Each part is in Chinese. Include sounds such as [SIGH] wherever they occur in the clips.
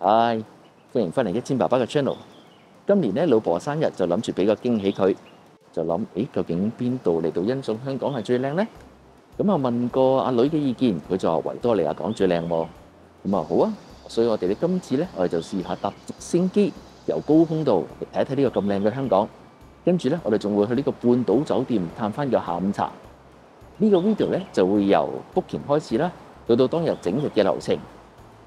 唉，歡迎翻嚟一千爸爸嘅 channel。今年咧，老婆生日就諗住俾個驚喜佢，就諗，誒，究竟邊度嚟到欣賞香港係最靚呢？咁啊問過阿女嘅意見，佢就話維多利亞港最靚喎。咁啊好啊，所以我哋咧今次咧，我哋就試下搭直升機由高空度嚟睇一睇呢個咁靚嘅香港。跟住咧，我哋仲會去呢個半島酒店探翻個下午茶。呢個 video 咧就會由復健開始啦，到到當日整日嘅流程。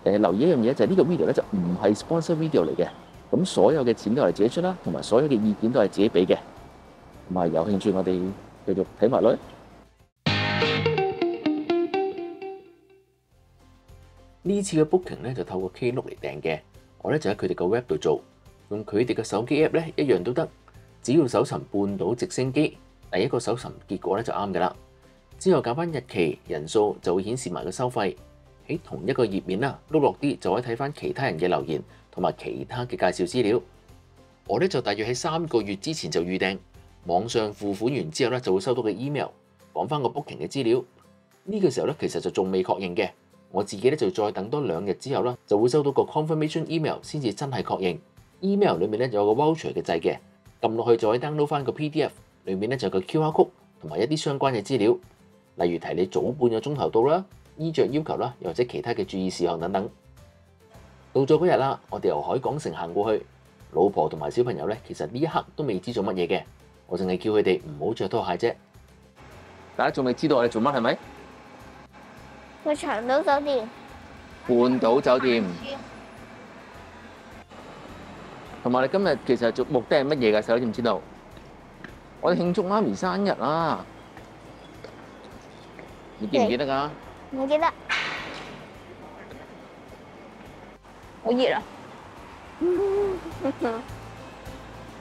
誒留意一樣嘢就係呢個 video 咧就唔係 sponsor video 嚟嘅，咁所有嘅錢都係自己出啦，同埋所有嘅意見都係自己俾嘅。咁啊有興趣我哋繼續睇埋落。呢次嘅 booking 咧就透過 Klook 嚟訂嘅，我咧就喺佢哋個 web 度做，用佢哋嘅手機 app 咧一樣都得，只要搜尋半島直升機，第一個搜尋結果咧就啱噶啦。之後揀翻日期、人數就會顯示埋個收費。喺同一個頁面啦，碌落啲就可以睇翻其他人嘅留言同埋其他嘅介紹資料。我咧就大約喺三個月之前就預訂，網上付款完之後咧就會收到個 email 講翻個 booking 嘅資料。呢個時候咧其實就仲未確認嘅，我自己咧就再等多兩日之後啦，就會收到個 confirmation email 先至真係確認。email 裏面咧有個 voucher 嘅掣嘅，撳落去就可以 download 翻個 PDF，裏面咧就有個 QR code 同埋一啲相關嘅資料，例如提你早半個鐘頭到啦。衣着要求啦，又或者其他嘅注意事項等等。到咗嗰日啦，我哋由海港城行過去，老婆同埋小朋友咧，其實呢一刻都未知做乜嘢嘅，我淨係叫佢哋唔好着拖鞋啫。大家仲未知道我哋做乜係咪？去長島酒店。半島酒店。同埋你今日其實做目的係乜嘢㗎？細佬知唔知道？我哋慶祝媽咪生日啊！你記唔記得㗎？唔記得，好熱啊！[LAUGHS]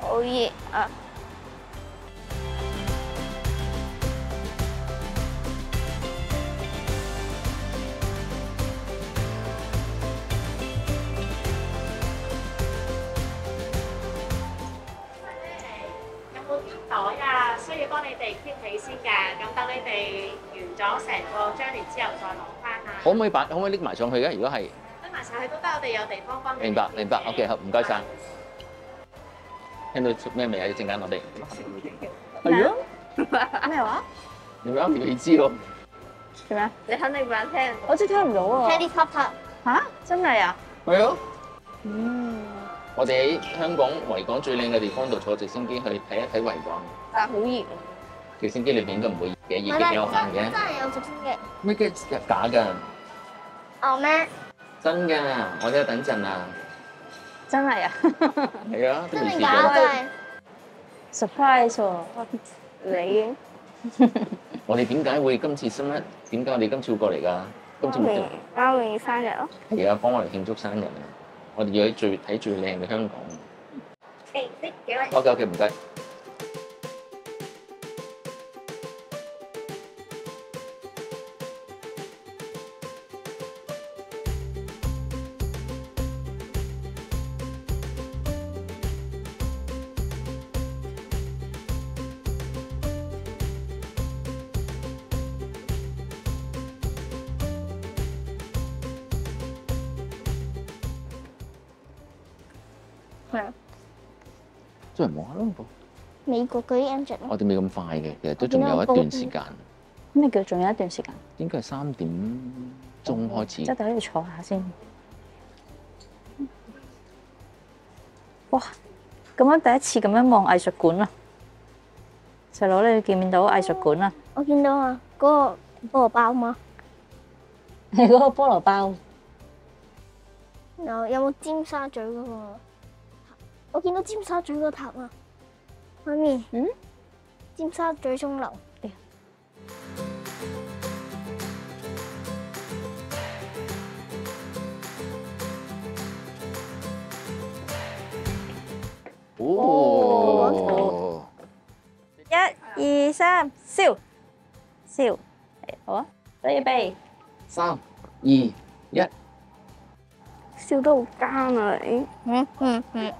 好熱啊！有冇啲袋啊？需要幫你哋 keep 起先㗎。咁等你哋完咗成個 journey 之後再攞翻啊。可唔可以擺？可唔可以拎埋上去嘅？如果係拎埋上去都得，我哋有地方幫你。明白明白，OK 好，唔該晒。聽到咩味啊？一陣間我哋係啊，咩話？你咪啱條氣知咯。做咩？你肯定唔聽，好似聽唔到喎。helicopter 嚇，真係啊？係啊，嗯，我哋喺香港維港最靚嘅地方度坐直升機去睇一睇維港。但係好熱。直升機裏邊應該唔會熱嘅，熱唔係極有限真真嘅。係有直升機。咩嘅假㗎？哦咩？真㗎，我哋等陣啊。真係啊係啊，都真定未試過。假真係？，surprise 喎！你 [LAUGHS] 我哋點解會今次生日？點解我哋今次會過嚟㗎？今次目的媽咪生日咯。係啊，幫我哋慶祝生日啊！我哋要喺最睇最靚嘅香港。誒，呢幾位 OK OK，唔該。係啊，再嚟望下咯，美國嗰啲 engine 咯。我哋未咁快嘅，其實都仲有一段時間，咩叫仲有一段時間？應該係三點鐘開始即係。喺度坐下先。哇！咁樣第一次咁樣望藝術館啊！細佬，你見唔見到藝術館啊？我見到啊，嗰個菠蘿包嘛。係 [LAUGHS] 嗰個菠蘿包。有有冇尖沙咀嗰個？我見到尖沙咀個塔啊！媽咪，嗯？尖沙咀鐘樓。哦，一、二、三，笑笑，好啊！準備，三二一，笑得好奸啊你！嗯嗯嗯。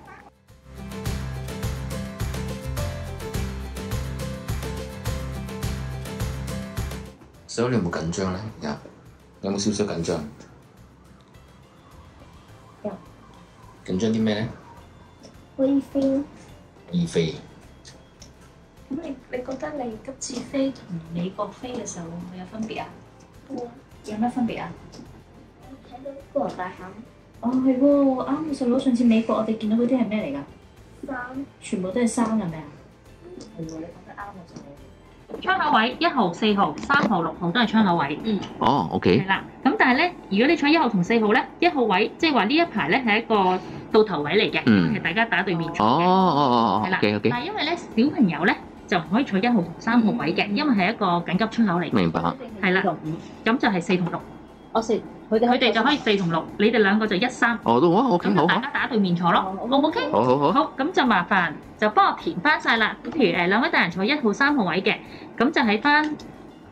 所以你有冇緊張咧？而家有冇少少緊張？有緊張啲咩咧？可以飛咯。可以飛。咁你你覺得你今次飛同美國飛嘅時候會唔會有分別啊？有咩分別啊？睇到高樓大廈哦，係喎，啱我細佬上次美國我哋見到嗰啲係咩嚟㗎？山，全部都係山係咪啊？係喎，你講得啱我細佬。窗口位一號、四號、三號、六號都係窗口位。嗯，哦，OK 係。啦。咁但係咧，如果你坐一號同四號咧，一號位即係話呢一排咧係一個到頭位嚟嘅，嗯係大家打對面哦坐哦。哦哦係啦，OK OK，但係因為咧小朋友咧就唔可以坐一號同三號位嘅，因為係一個緊急出口嚟嘅。明白。係啦，咁就係四同六，我四，佢哋佢哋就可以四同六，你哋兩個就一三，哦，都好啊就大好啊，家打對面坐咯。哦 O 唔 OK？好好好。好，咁就麻煩就幫我填翻晒啦。咁譬如誒兩位大人坐一號、三號位嘅，咁就喺翻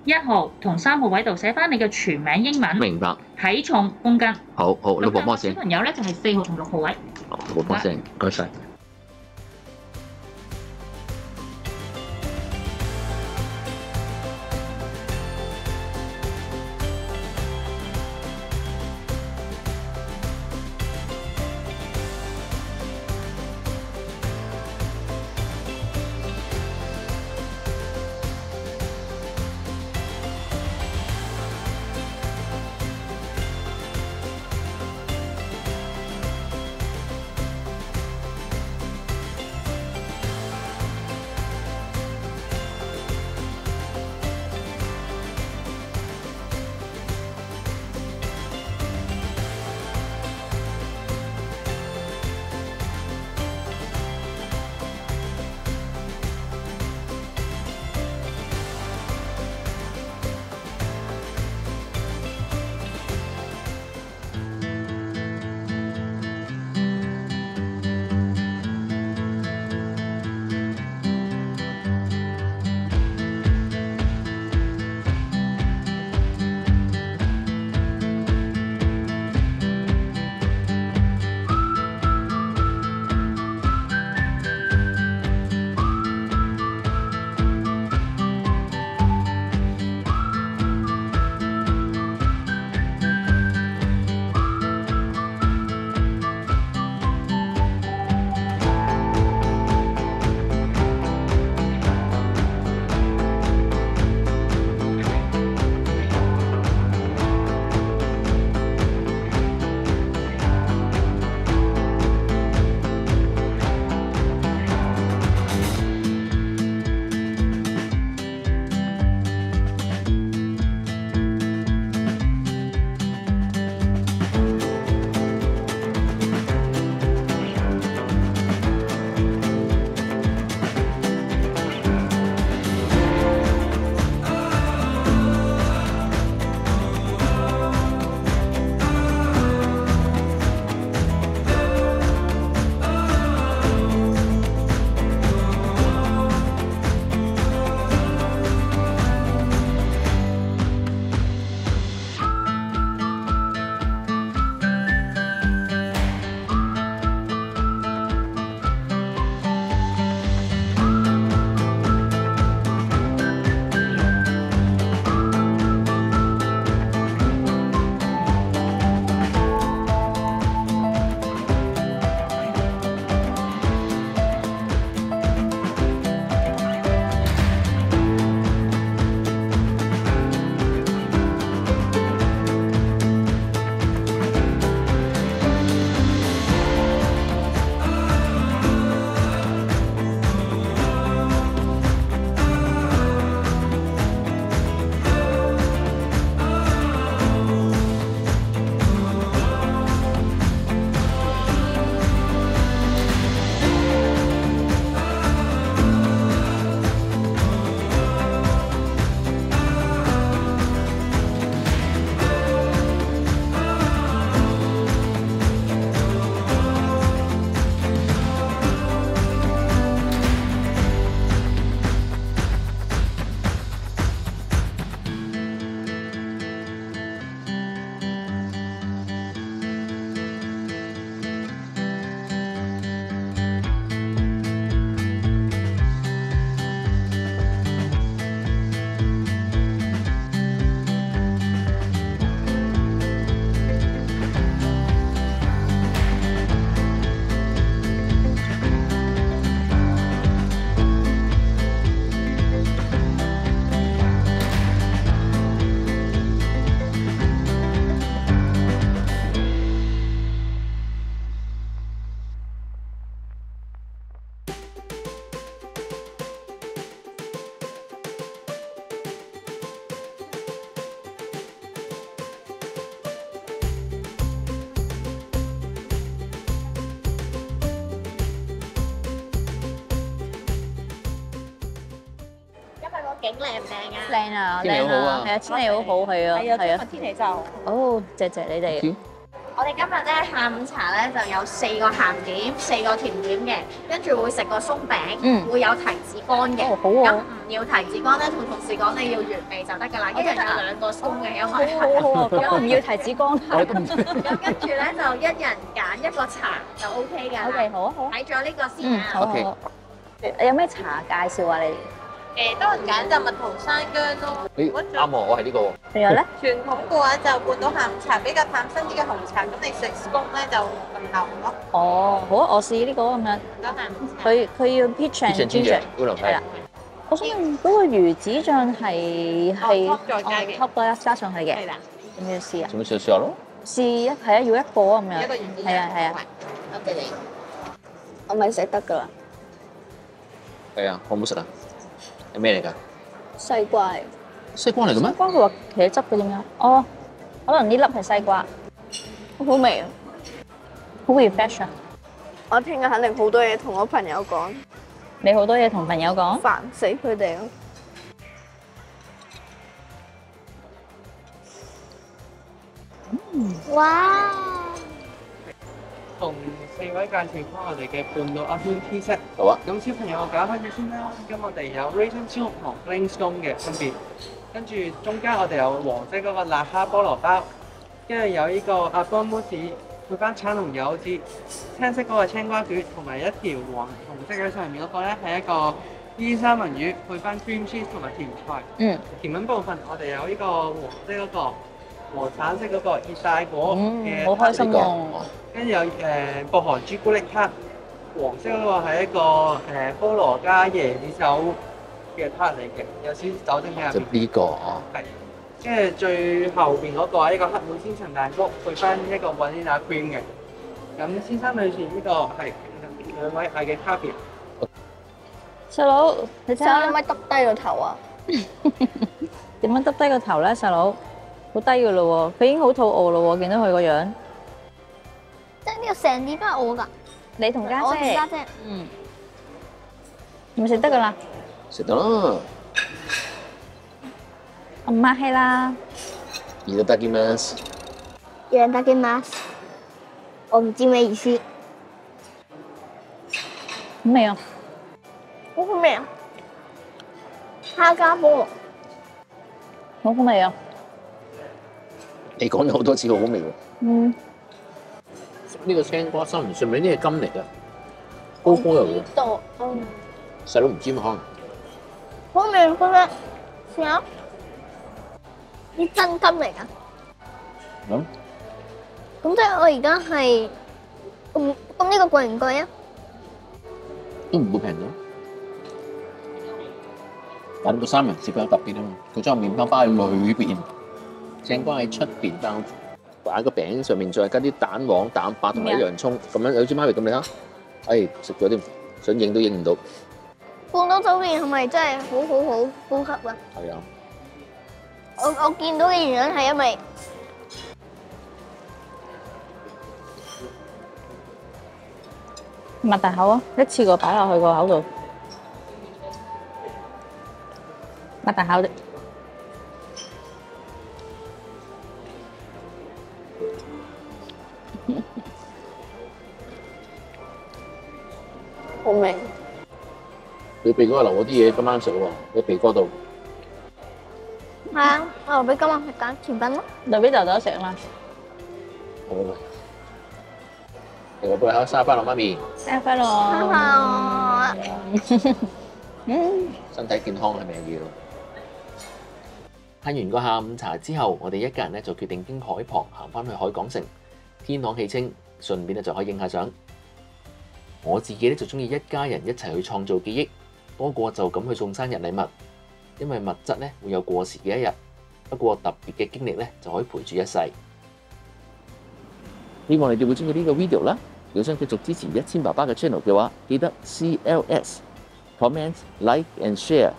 一號同三號位度寫翻你嘅全名英文、明白。體重、公斤。好好，咁六婆兩個小幫我先。朋友咧就係四號同六號位。好，六婆幫先，唔該晒。景靚唔靚啊？靚啊，天啊係啊，天氣好好，係啊，係啊，天氣就哦，謝謝你哋。我哋今日咧下午茶咧就有四個鹹點、四個甜點嘅，跟住會食個鬆餅，嗯會有提子乾嘅。哦好喎咁唔要提子乾咧，同同事講你要原味就得㗎啦，一人有兩個鬆嘅，因為好好啊，[LAUGHS] 咁我唔要提子乾。我哋都唔知。咁跟住咧就一人揀一個茶就 O K 㗎 O K，啦。好啊好啊。睇咗呢個先嗯，啊。好啊 OK 好啊。有咩茶介紹啊？你哋？誒多人揀就蜜桃生薑咯，你啱喎，我係呢個喎。仲有咧？傳統嘅話就半到下午茶比較淡身啲嘅紅茶，咁你食 scone 咧就混合咯。哦，好啊，我試呢個咁樣。半島下午茶。佢佢要 peach and ginger。烏龍係啦。我想問嗰個魚子醬係係 On top 再加嘅 top，加上去嘅。係啦，有冇要試啊？仲要試下咯。試一係啊，要一個啊咁樣。一個原子係啊係啊。多謝你。我咪食得噶啦。係啊，好唔好食啊？係咩嚟㗎？西瓜。西瓜嚟嘅咩？瓜佢話茄汁嘅點解？哦，可能呢粒係西瓜，好好味啊！好 refresh 啊！我聽日肯定好多嘢同我朋友講，你好多嘢同朋友講。煩死佢哋咯。哇！同四位介紹翻我哋嘅半島 Afternoon Tea Set。好啊。咁小朋友我搞開始先啦。咁我哋有 Raisin Soup 同 Plain Stone 嘅分別。跟住中間我哋有黃色嗰個辣蝦菠蘿包，跟住有呢個阿邦慕斯配翻橙同柚子，青色嗰個青瓜卷，同埋一條黃紅色喺上面嗰個咧係一個伊三文魚配翻 cream cheese 同埋甜菜。嗯。甜品部分我哋有呢個黃色嗰個和橙色嗰個熱帶果嗯嘅，好開心喎。跟住有誒薄荷朱古力塔，黃色嗰個係一個誒菠蘿加椰子酒嘅塔嚟嘅，有少少酒精喺就入面。呢個哦。係。跟住最後邊嗰個係一個黑莓千層蛋糕，配翻一個 vanilla cream 嘅。咁先生女士呢個係兩位嗌嘅卡別。細佬，你睇下細佬你咪耷低個頭啊！[LAUGHS] 點樣耷低個頭咧？細佬，好低噶咯喎，佢已經好肚餓咯喎，見到佢個樣。即係呢個成碟都係我㗎，你同家姐我同家，姐。嗯，係咪食得噶啦？食得啦。我唔客氣啦。いただきます。いただきます。我唔知咩意思，好味啊！好好味啊！蝦加菠蘿，好好味啊！你講咗好多次好好味喎。嗯， 呢個青瓜三文上面呢係金嚟㗎，高高又嘅。多，嗯，細佬唔知嘛可能。好味，覺得試下，啲真金嚟㗎。咁咁即係我而家係咁咁呢個貴唔貴啊？都唔會平咗。但係個三文治比較特別啊嘛，佢將個麵包包喺裏邊，青瓜喺出邊包住，擺喺個餅上面，再加啲蛋黃、蛋白同埋啲洋葱，咁樣有支媽咪咁你睇，哎食咗添，想影都影唔到。半島酒店係咪真係好好好高級啊？係啊，我我見到嘅原因係因為擘大口啊！一次過擺落去個口度，擘大口啲。好味。你鼻哥留嗰啲嘢今晚食喎，你鼻哥度。係啊，我留俾今晚食揀甜品咯。留俾豆豆食啦。好啊，嚟個杯口沙巴落媽咪，生日快樂！哈嗯，[LAUGHS] 身體健康係咪要？嘆完個下午茶之後，我哋一家人咧就決定經海旁行翻去海港城，天朗氣清，順便咧就可以影下相。我自己咧就中意一家人一齊去創造記憶，多過就咁去送生日禮物，因為物質咧會有過時嘅一日，不過特別嘅經歷咧就可以陪住一世。希望你哋會中意呢個 video 啦！如果想繼續支持一千爸爸嘅 channel 嘅話，記得 CLS comment like and share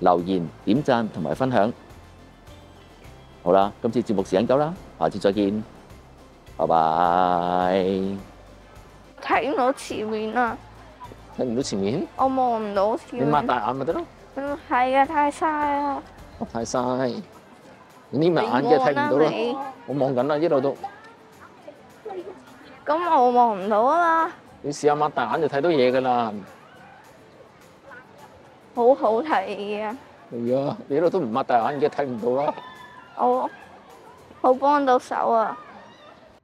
留言點讚同埋分享。好啦，今次節目時間夠啦，下次再見，拜拜。睇唔到前面啊！睇唔到前面，我望唔到前面。你擘大眼咪得咯。嗯係啊，太晒啦！哦太晒，你眯埋眼嘅睇唔到啦。我望緊啦，一路都。咁我望唔到啊嘛，你試下擘大眼就睇到嘢㗎啦。好好睇啊！係啊，你一路都唔擘大眼嘅睇唔到啦。我好幫到手啊！